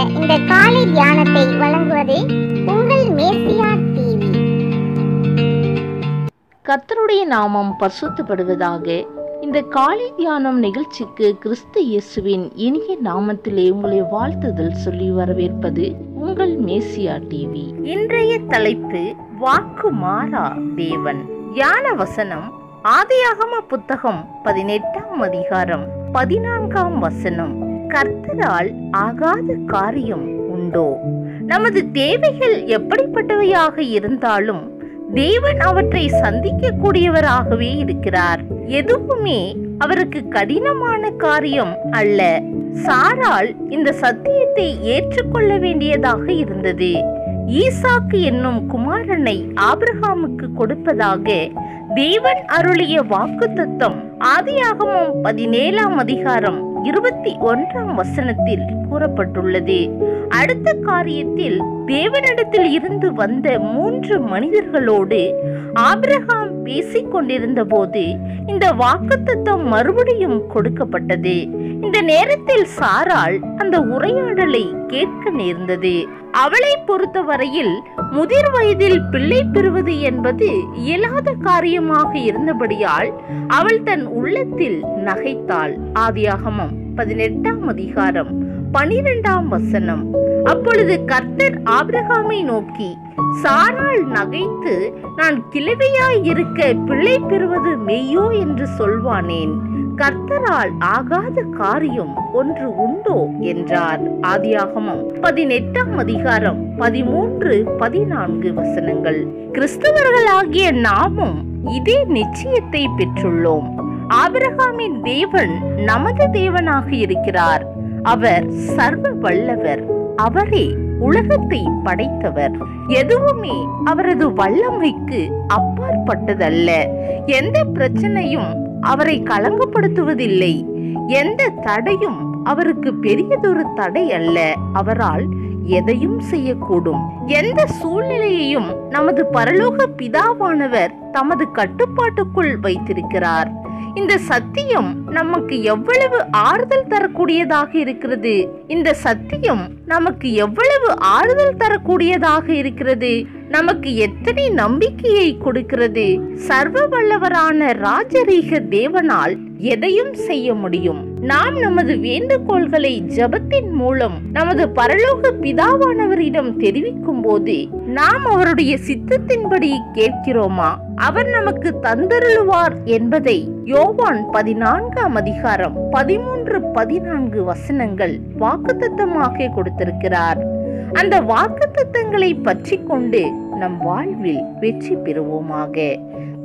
இந்த காலை தியானத்தை வழங்குவது உங்கள் மேசியா டிவி. கர்த்தருடைய நாமம் பரிசுத்தப்படுவதாக இந்த காலை தியானம் நிகழ்ச்சிக்கு கிறிஸ்து இயேசுவின் இனிய நாமத்திலே உங்களை வாழ்த்துதல் சொல்லி வரவேற்பது உங்கள் மேசியா டிவி. இன்றைய தலைப்பு வாக்கு மாறா தேவன். யான வசனம் ஆதியாகம புத்தகம் பதினெட்டாம் அதிகாரம் பதினான்காம் வசனம். கர்த்தரால் ஆகாத காரியம் உண்டோ? நமது தேவைகள் எப்படிப்பட்டவையாக இருந்தாலும் தேவன் அவற்றை சந்திக்க கூடியவராகவே இருக்கிறார். எதுவுமே அவருக்கு கடினமான காரியம் அல்ல. சாரால் இந்த சத்தியத்தை ஏற்றுக்கொள்ள வேண்டியதாக இருந்தது. ஈசாக்கு என்னும் குமாரனை ஆபிரகாமுக்கு கொடுப்பதாக தேவன் அருளிய வாக்கு தத்தம் பதினேழாம் அதிகாரம் இருபத்தி ஒன்றாம் வசனத்தில் கூறப்பட்டுள்ளது. அடுத்த காரியத்தில் தேவனிடத்தில் இருந்து வந்த மூன்று மனிதர்களோடு ஆபிரகாம் பேசிக் கொண்டிருந்த போது இந்த வாக்குத்தத்தம் மறுபடியும் கொடுக்கப்பட்டது. இந்த நேரத்தில் சாரால் அந்த உரையாடலை கேட்க நேர்ந்தது. அவளை பொறுத்தவரையில் முதிர் வயதில் பிள்ளை பெறுவது என்பது இயலாத காரியமாக இருந்தபடியால் அவள் தன் உள்ளத்தில் நகைத்தாள் ஆதியாகமம். பதினெட்டாம் அதிகாரம் பனிரெண்டாம் வசனம். அப்பொழுது கர்த்தர் ஆபிரகாமை நோக்கி சாரால் நகைத்து நான் கிழவையாய் இருக்க பிள்ளை பெறுவது மெய்யோ என்று சொல்வானேன். கர்த்தரால் ஆகாத காரியம் ஒன்று உண்டோ? என்றார் ஆதியாகமம். பதினெட்டாம் அதிகாரம் பதிமூன்று பதினான்கு வசனங்கள். கிறிஸ்தவர்களாகிய நாமும் இதே நிச்சயத்தை பெற்றுள்ளோம். ஆபிரகாமின் தேவன் நமது தேவனாக இருக்கிறார். அவர் சர்வ வல்லவர். அவரே உலகத்தை படைத்தவர். எதுவுமே அவரது வல்லமைக்கு அப்பாற்பட்டதல்ல. எந்த பிரச்சனையும் அவரை கலங்கப்படுத்துவதில்லை எந்த தடையும் அவருக்கு பெரியதொரு தடை அல்ல. அவரால் எதையும் செய்யக்கூடும். எந்த சூழ்நிலையையும் நமது பரலோக பிதாவானவர் தமது கட்டுப்பாட்டுக்குள் வைத்திருக்கிறார். இந்த சத்தியம் நமக்கு எவ்வளவு ஆறுதல் தரக்கூடியதாக இருக்கிறது? இந்த சத்தியம் நமக்கு எவ்வளவு ஆறுதல் தரக்கூடியதாக இருக்கிறது? நமக்கு எத்தனை நம்பிக்கையை கொடுக்கிறது? சர்வ வல்லவரான ராஜரீக தேவனால் எதையும் செய்ய முடியும். நாம் நமது வேண்டுகோள்களை ஜபத்தின் மூலம் நமது பரலோக பிதாவானவரிடம் தெரிவிக்கும் போது நாம் அவருடைய சித்தத்தின்படி கேட்கிறோமா? அவர் நமக்கு தந்தருளுவார் என்பதை யோவான் பதினான்காம் அதிகாரம் பதிமூன்று பதினான்கு வசனங்கள் வாக்குத்தத்தமாக கொடுத்திருக்கிறார். அந்த வாக்குத்தத்தங்களை பற்றி கொண்டு நம் வாழ்வில் வெற்றி பெறுவோமாக.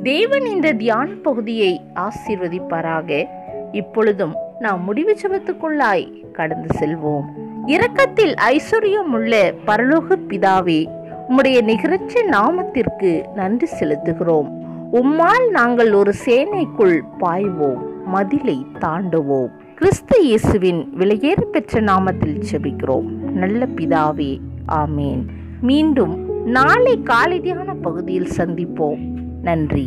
தேவன் இந்த தியான பகுதியை ஆசீர்வதிப்பாராக. இப்பொழுதும் நாம் முடிவு செவத்துக்குள்ளாய் கடந்து செல்வோம். இரக்கத்தில் ஐஸ்வர்யம் உள்ள பரலோக பிதாவே உம்முடைய நிகரற்ற நாமத்திற்கு நன்றி செலுத்துகிறோம். உம்மால் நாங்கள் ஒரு சேனைக்குள் பாய்வோம் மதிலை தாண்டுவோம். கிறிஸ்து இயேசுவின் விலையேற பெற்ற நாமத்தில் செபிக்கிறோம் நல்ல பிதாவே ஆமேன். மீண்டும் நாளை காலை தியான பகுதியில் சந்திப்போம். நன்றி.